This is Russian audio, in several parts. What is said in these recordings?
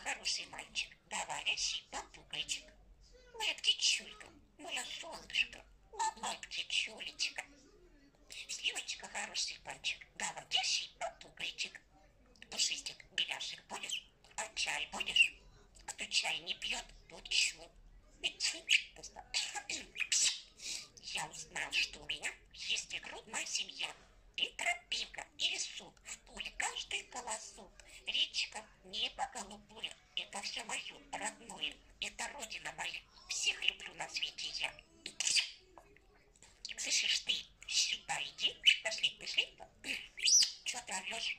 хороший мальчик. Говорящий попугайчик. Моя птичулька, моя солнышко, моя птичулечка. Сливочка хороший мальчик. Говорящий попугайчик. Пушистик, беляшек будешь? А чай будешь? Кто чай не пьет, тот чу. Я узнал, что у меня есть и грудная семья, и тропинка, и лесок, в поле каждый колосок, речка, небо голубое. Это все мое родное, это родина моя. Всех люблю на свете я. Слышишь ты, сюда иди, пошли, пошли. Что ты орешь?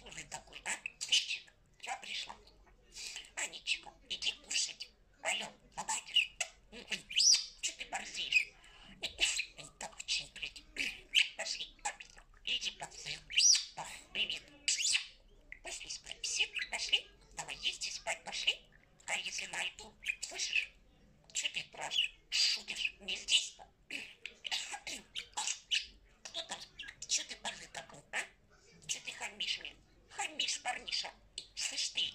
Полный такой, а? Птичек, я пришла. Анечка, иди кушать. Алло, побачишь? Что ты борзишь? Так очень блядь. Пошли, иди поцелуй. Привет. Пошли спать. Пошли. Давай есть и спать, пошли. А если найду, слышишь? Что ты спрашиваешь? Шутишь? Не здесь-то? Кто там? Что ты борзый такой, а? Что ты хамишь мне? Хамишь, парниша. Слышь ты,